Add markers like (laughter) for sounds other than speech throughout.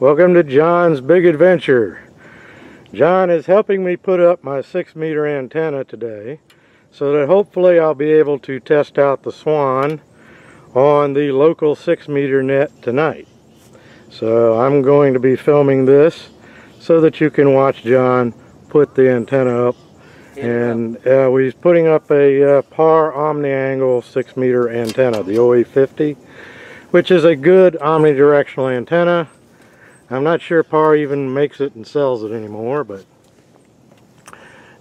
Welcome to John's Big Adventure. John is helping me put up my 6 meter antenna today so that hopefully I'll be able to test out the Swan on the local 6 meter net tonight. So I'm going to be filming this so that you can watch John put the antenna up. And uh, he's putting up a uh, PAR omni-angle 6 meter antenna, the OE50, which is a good omnidirectional antenna. I'm not sure PAR even makes it and sells it anymore, but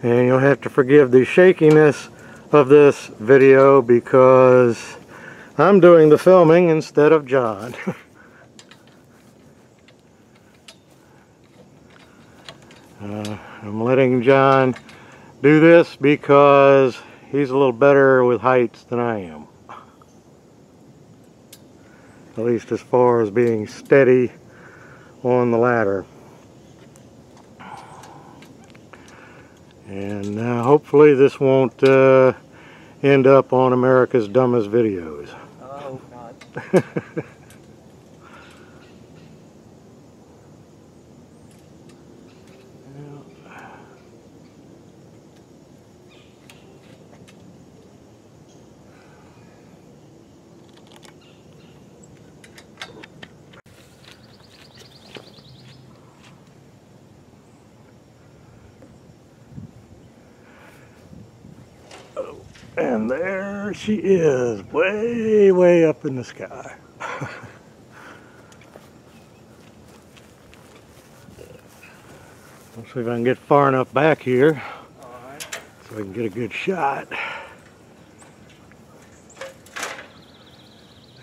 and you'll have to forgive the shakiness of this video because I'm doing the filming instead of John. (laughs) uh, I'm letting John do this because he's a little better with heights than I am. At least as far as being steady on the ladder. And uh, hopefully this won't uh, end up on America's Dumbest Videos. I hope not. And there she is, way, way up in the sky. Let's see if I can get far enough back here so I can get a good shot.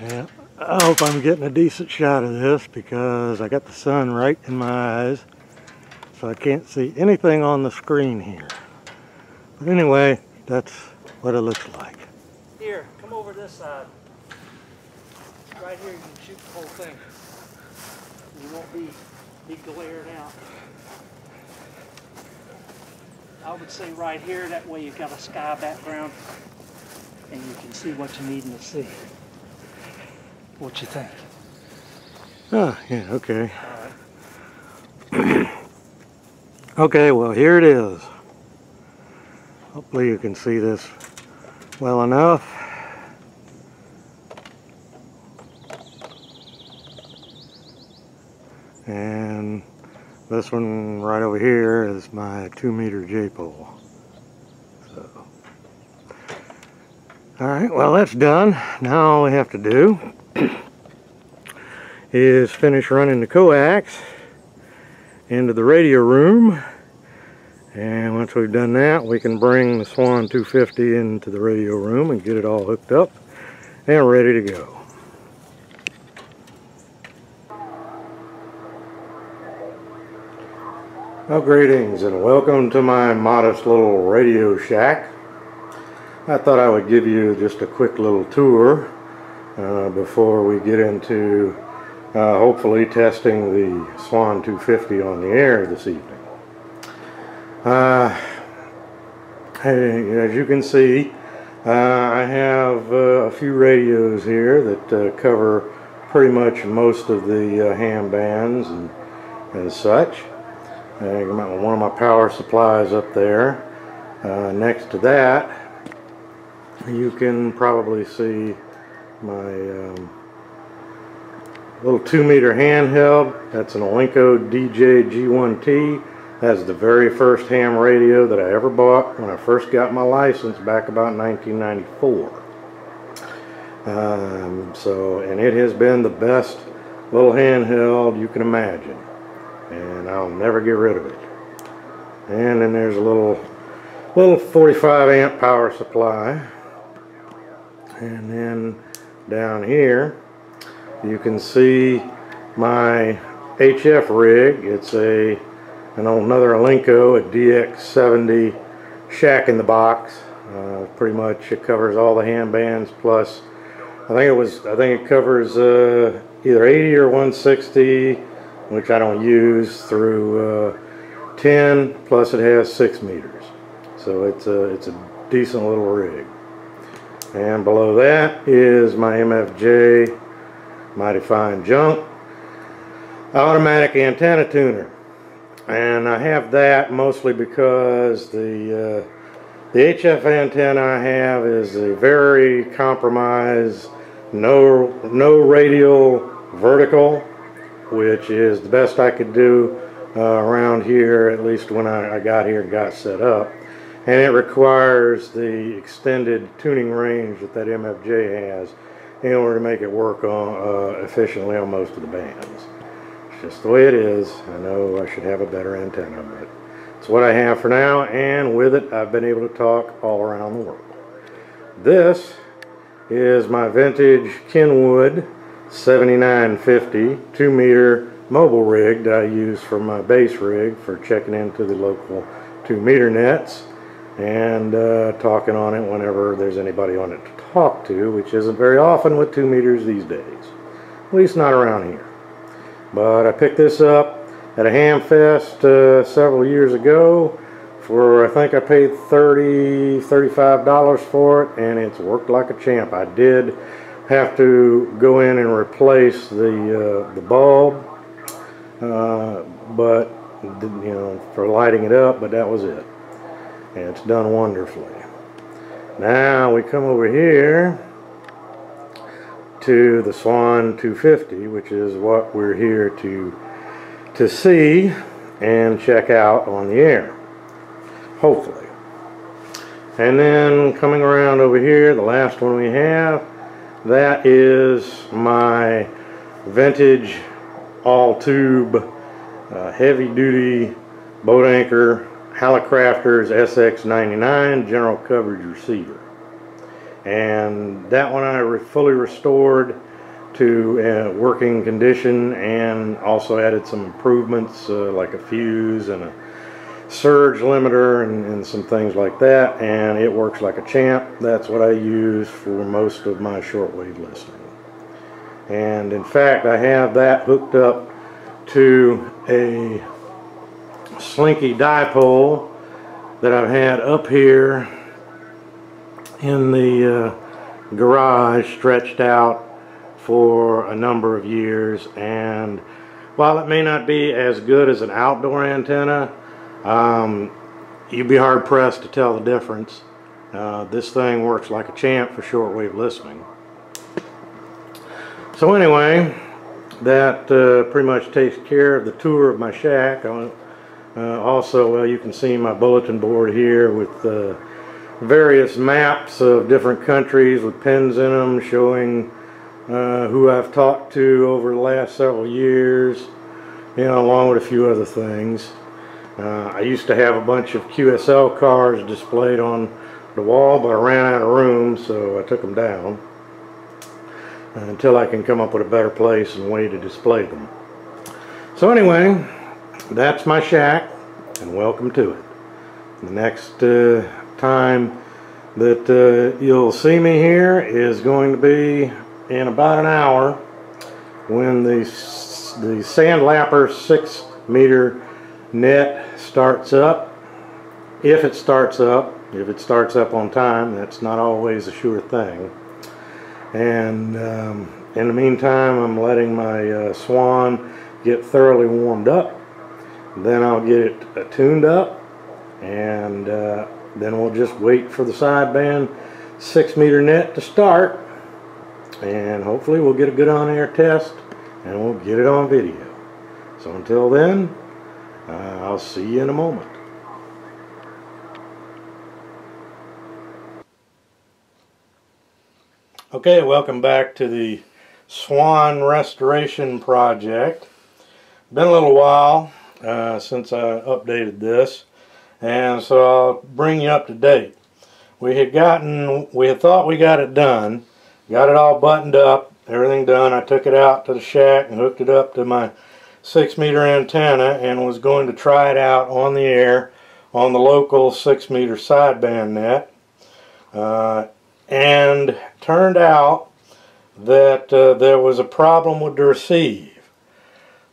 And I hope I'm getting a decent shot of this because I got the sun right in my eyes so I can't see anything on the screen here. But anyway, that's what it looks like. Here, come over this side. Right here, you can shoot the whole thing. You won't be, be glared out. I would say right here, that way you've got a sky background and you can see what you need to see. What you think? Oh, yeah, okay. (clears throat) okay, well, here it is. Hopefully you can see this well enough. And this one right over here is my two meter J-pole. So. Alright, well that's done. Now all we have to do (clears throat) is finish running the coax into the radio room once we've done that, we can bring the Swan 250 into the radio room and get it all hooked up and ready to go. Well, greetings and welcome to my modest little radio shack. I thought I would give you just a quick little tour uh, before we get into uh, hopefully testing the Swan 250 on the air this evening. Uh, as you can see, uh, I have uh, a few radios here that uh, cover pretty much most of the uh, ham bands and, and such. one of my power supplies up there. Uh, next to that, you can probably see my um, little 2 meter handheld. That's an Alinco DJ G1T that's the very first ham radio that I ever bought when I first got my license back about 1994. Um, so, and it has been the best little handheld you can imagine. And I'll never get rid of it. And then there's a little, little 45 amp power supply. And then down here, you can see my HF rig. It's a and on another Alinco, a DX70 shack in the box. Uh, pretty much it covers all the ham bands plus I think it was I think it covers uh, either 80 or 160 which I don't use through uh, 10 plus it has 6 meters. So it's a, it's a decent little rig. And below that is my MFJ Mighty Fine Junk automatic antenna tuner and I have that mostly because the uh, the HF antenna I have is a very compromised no no radial vertical which is the best I could do uh, around here at least when I, I got here and got set up and it requires the extended tuning range that that MFJ has in order to make it work on, uh, efficiently on most of the bands. Just the way it is. I know I should have a better antenna, but it's what I have for now, and with it I've been able to talk all around the world. This is my vintage Kenwood 7950 2 meter mobile rig that I use for my base rig for checking into the local 2 meter nets and uh, talking on it whenever there's anybody on it to talk to, which isn't very often with 2 meters these days. At least not around here. But I picked this up at a ham fest uh, several years ago for I think I paid 30 $35 for it and it's worked like a champ. I did have to go in and replace the uh, the bulb uh, but you know for lighting it up but that was it and it's done wonderfully. Now we come over here to the Swan 250, which is what we're here to to see and check out on the air, hopefully. And then coming around over here, the last one we have, that is my vintage all tube uh, heavy duty boat anchor Hallicrafters SX99 general coverage receiver. And that one I re fully restored to uh, working condition and also added some improvements uh, like a fuse and a surge limiter and, and, some things like that and it works like a champ. That's what I use for most of my shortwave listening. And in fact I have that hooked up to a slinky dipole that I've had up here in the uh, garage stretched out for a number of years. And while it may not be as good as an outdoor antenna um, you'd be hard pressed to tell the difference. Uh, this thing works like a champ for shortwave listening. So anyway that uh, pretty much takes care of the tour of my shack. Uh, also, well, you can see my bulletin board here with uh, various maps of different countries with pins in them showing uh, who I've talked to over the last several years, you know, along with a few other things. Uh, I used to have a bunch of QSL cards displayed on the wall, but I ran out of room, so I took them down until I can come up with a better place and way to display them. So anyway, that's my shack and welcome to it. The next uh, time that uh, you'll see me here is going to be in about an hour when the, the Sandlapper 6 meter net starts up. If it starts up, if it starts up on time, that's not always a sure thing. And um, in the meantime, I'm letting my uh, Swan get thoroughly warmed up then I'll get it uh, tuned up and uh, then we'll just wait for the sideband 6 meter net to start and hopefully we'll get a good on-air test and we'll get it on video. So until then, uh, I'll see you in a moment. Okay, welcome back to the Swan Restoration Project. Been a little while uh, since I updated this and so I'll bring you up to date. We had gotten, we had thought we got it done, got it all buttoned up, everything done. I took it out to the shack and hooked it up to my 6 meter antenna and was going to try it out on the air on the local 6 meter sideband net. Uh, and turned out that uh, there was a problem with the receive.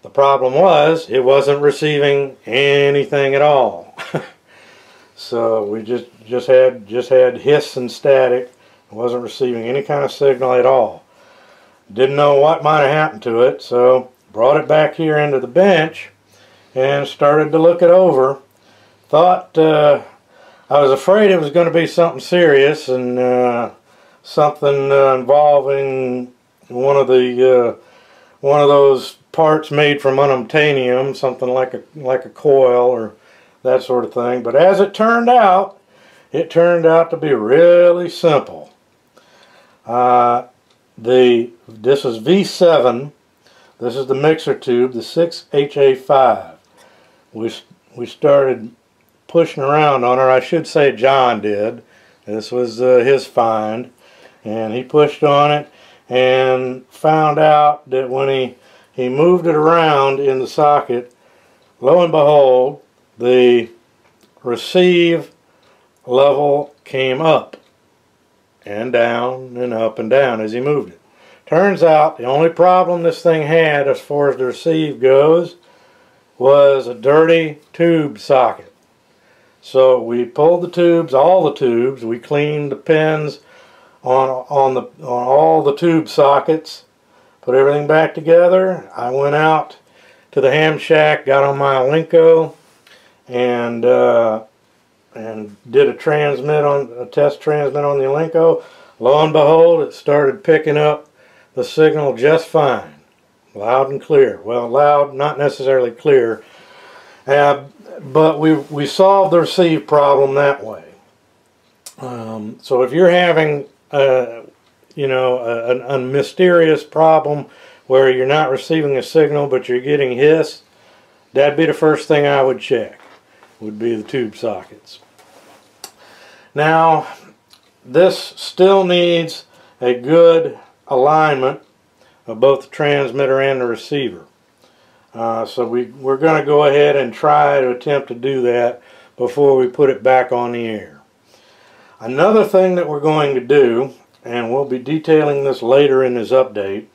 The problem was it wasn't receiving anything at all. So we just just had just had hiss and static. Wasn't receiving any kind of signal at all. Didn't know what might have happened to it, so brought it back here into the bench and started to look it over. Thought uh, I was afraid it was going to be something serious and uh, something uh, involving one of the uh, one of those parts made from unobtainium, something like a like a coil or that sort of thing. But as it turned out, it turned out to be really simple. Uh, the this is V7. This is the mixer tube, the 6HA5. We we started pushing around on her. I should say John did. This was uh, his find, and he pushed on it and found out that when he he moved it around in the socket, lo and behold, the receive level came up and down and up and down as he moved it. Turns out the only problem this thing had as far as the receive goes was a dirty tube socket. So we pulled the tubes, all the tubes, we cleaned the pins on, on, the, on all the tube sockets, put everything back together. I went out to the ham shack, got on my Alnico, and uh, and did a transmit on a test transmit on the Alnico. Lo and behold, it started picking up the signal just fine, loud and clear. Well, loud, not necessarily clear, uh, but we we solved the receive problem that way. Um, so if you're having uh, you know a, a mysterious problem where you're not receiving a signal but you're getting hiss, that'd be the first thing I would check. Would be the tube sockets. Now, this still needs a good alignment of both the transmitter and the receiver. Uh, so we, we're going to go ahead and try to attempt to do that before we put it back on the air. Another thing that we're going to do, and we'll be detailing this later in this update,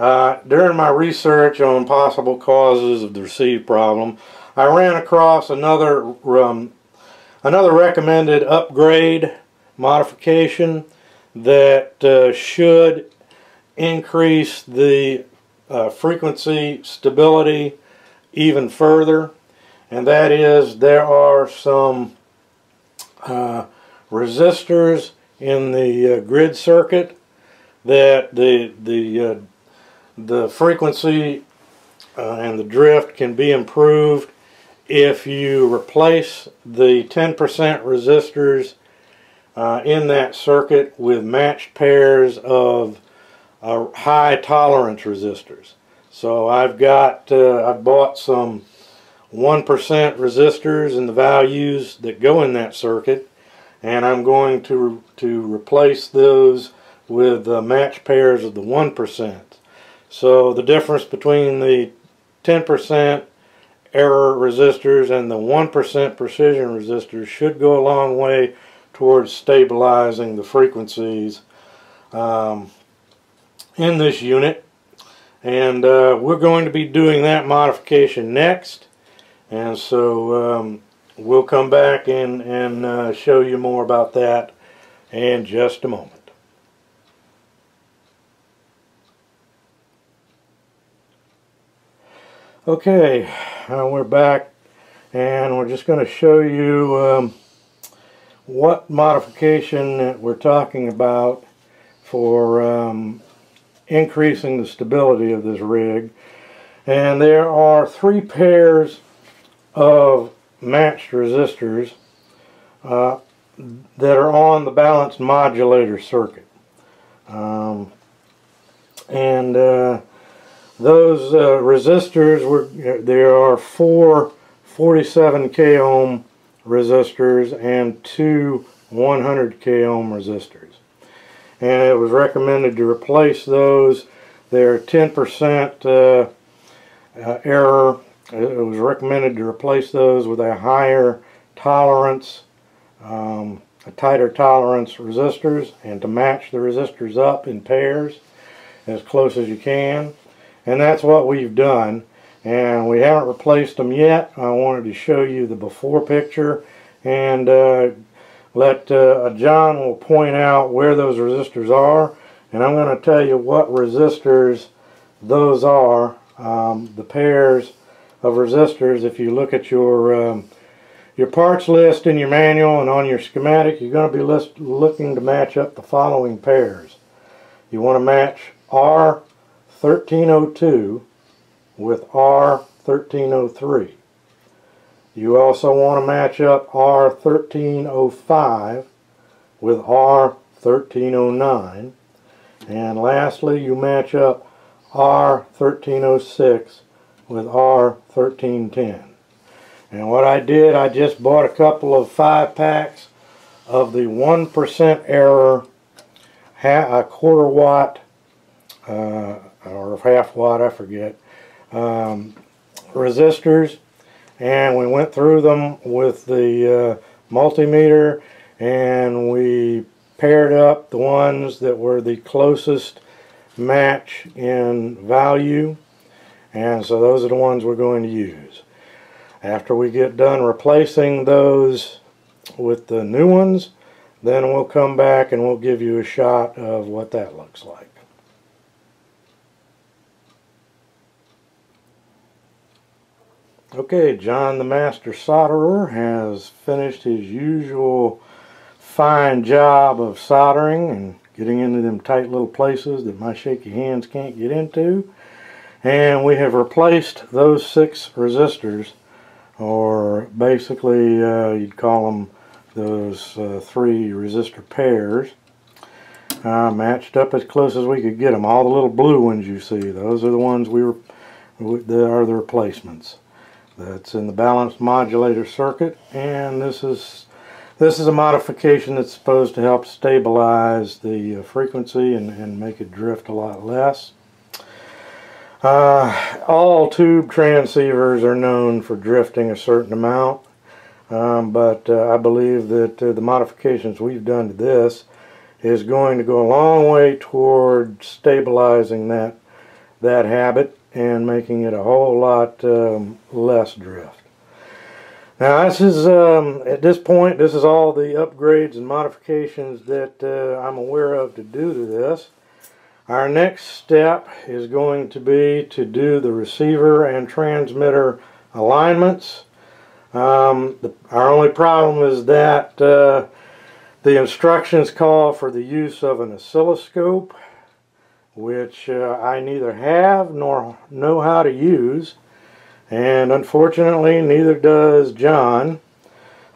uh, during my research on possible causes of the receive problem, I ran across another um, another recommended upgrade modification that uh, should increase the uh, frequency stability even further and that is there are some uh, resistors in the uh, grid circuit that the the uh, the frequency uh, and the drift can be improved if you replace the 10% resistors uh, in that circuit with matched pairs of uh, high tolerance resistors. So I've got, uh, I've bought some 1% resistors and the values that go in that circuit and I'm going to, to replace those with uh, matched pairs of the 1%. So the difference between the 10% error resistors and the 1% precision resistors should go a long way towards stabilizing the frequencies um, in this unit. And uh, we're going to be doing that modification next. And so um, we'll come back and, and uh, show you more about that in just a moment. Okay, we're back and we're just going to show you um, what modification that we're talking about for um, increasing the stability of this rig. And there are three pairs of matched resistors uh, that are on the balanced modulator circuit. Um, and uh, those uh, resistors were there are four 47 k ohm resistors and two 100 k ohm resistors. And it was recommended to replace those. They're 10% uh, uh, error. It was recommended to replace those with a higher tolerance um, tighter tolerance resistors and to match the resistors up in pairs as close as you can. And that's what we've done. And we haven't replaced them yet. I wanted to show you the before picture and uh, let uh, John will point out where those resistors are. And I'm going to tell you what resistors those are. Um, the pairs of resistors, if you look at your um, your parts list in your manual and on your schematic, you're going to be list, looking to match up the following pairs. You want to match R1302 with R1303. You also want to match up R1305 with R1309. And lastly, you match up R1306 with R1310. And what I did, I just bought a couple of five packs of the 1% error a quarter watt uh, or half watt, I forget, um, resistors. And we went through them with the uh, multimeter and we paired up the ones that were the closest match in value. And so those are the ones we're going to use. After we get done replacing those with the new ones, then we'll come back and we'll give you a shot of what that looks like. Okay, John the Master Solderer has finished his usual fine job of soldering and getting into them tight little places that my shaky hands can't get into. And we have replaced those six resistors or basically uh, you'd call them those uh, three resistor pairs. Uh, matched up as close as we could get them all the little blue ones you see those are the ones we were that are the replacements that's in the balanced modulator circuit and this is this is a modification that's supposed to help stabilize the uh, frequency and, and make it drift a lot less. Uh, all tube transceivers are known for drifting a certain amount, um, but uh, I believe that uh, the modifications we've done to this is going to go a long way toward stabilizing that that habit and making it a whole lot um, less drift. Now this is, um, at this point, this is all the upgrades and modifications that uh, I'm aware of to do to this. Our next step is going to be to do the receiver and transmitter alignments. Um, the, our only problem is that uh, the instructions call for the use of an oscilloscope, which uh, I neither have nor know how to use. And unfortunately, neither does John.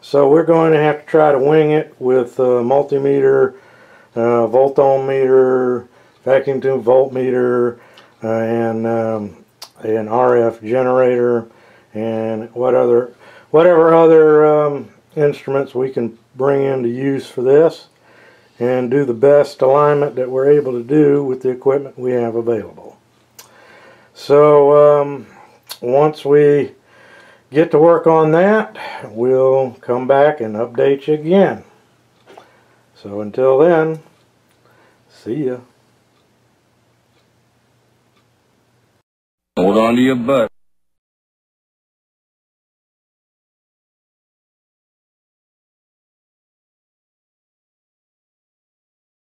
So we're going to have to try to wing it with a multimeter, uh, voltometer, vacuum tube voltmeter uh, and um, an RF generator and what other whatever other um, instruments we can bring into use for this and do the best alignment that we're able to do with the equipment we have available. So um, once we get to work on that we'll come back and update you again. So until then, see ya. Hold on to your butt.